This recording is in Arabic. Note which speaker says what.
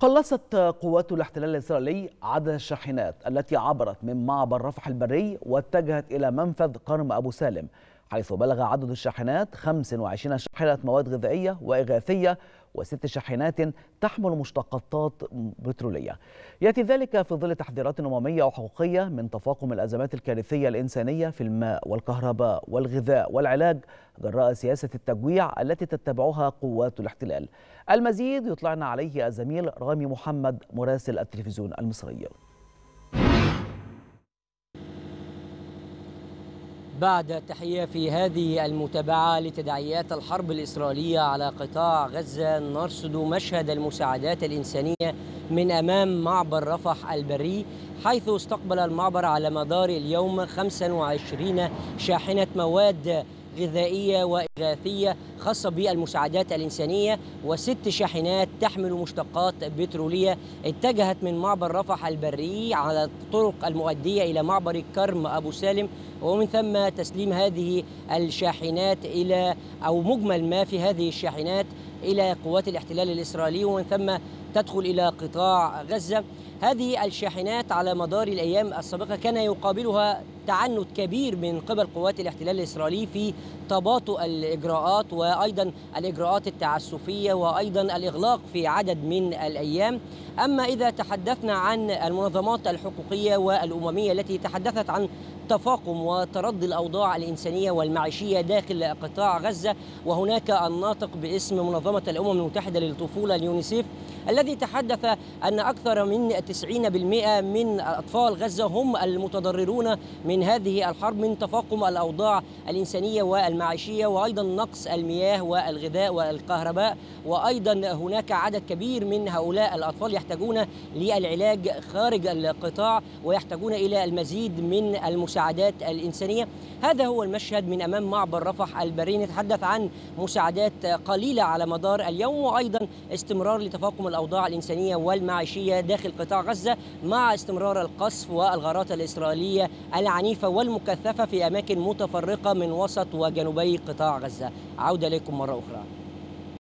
Speaker 1: قلصت قوات الاحتلال الإسرائيلي عدد الشاحنات التي عبرت من معبر رفح البري واتجهت إلى منفذ قرم أبو سالم. حيث بلغ عدد الشاحنات 25 شاحنة مواد غذائية وإغاثية وست شاحنات تحمل مشتقات بترولية. يأتي ذلك في ظل تحذيرات أممية وحقوقية من تفاقم الأزمات الكارثية الإنسانية في الماء والكهرباء والغذاء والعلاج جراء سياسة التجويع التي تتبعها قوات الاحتلال. المزيد يطلعنا عليه الزميل رامي محمد مراسل التلفزيون المصري.
Speaker 2: بعد تحية في هذه المتابعة لتداعيات الحرب الإسرائيلية على قطاع غزة نرصد مشهد المساعدات الإنسانية من أمام معبر رفح البري حيث استقبل المعبر على مدار اليوم 25 شاحنة مواد غذائية وإغاثية خاصة بالمساعدات الإنسانية وست شاحنات تحمل مشتقات بترولية اتجهت من معبر رفح البري على الطرق المؤدية إلى معبر كرم أبو سالم ومن ثم تسليم هذه الشاحنات إلى أو مجمل ما في هذه الشاحنات إلى قوات الاحتلال الإسرائيلي ومن ثم تدخل إلى قطاع غزة. هذه الشاحنات على مدار الأيام السابقة كان يقابلها تعنت كبير من قبل قوات الاحتلال الإسرائيلي في تباطؤ الإجراءات وأيضا الإجراءات التعسفية وأيضا الإغلاق في عدد من الأيام. أما إذا تحدثنا عن المنظمات الحقوقية والأممية التي تحدثت عن تفاقم وتردي الأوضاع الإنسانية والمعيشية داخل قطاع غزة وهناك الناطق باسم منظمة الأمم المتحدة للطفولة اليونيسيف الذي تحدث أن أكثر من 90% من أطفال غزة هم المتضررون من هذه الحرب من تفاقم الأوضاع الإنسانية والمعيشية وأيضا نقص المياه والغذاء والكهرباء. وأيضا هناك عدد كبير من هؤلاء الأطفال يحتاجون للعلاج خارج القطاع ويحتاجون إلى المزيد من المساعدات الإنسانية. هذا هو المشهد من أمام معبر رفح البري نتحدث عن مساعدات قليلة على مدار اليوم وأيضا استمرار لتفاقم الأوضاع الإنسانية والمعيشية داخل قطاع غزة مع استمرار القصف والغارات الإسرائيلية العنيفة. والمكثفة في أماكن متفرقة من وسط وجنوبي قطاع غزة. عودة لكم مرة أخرى.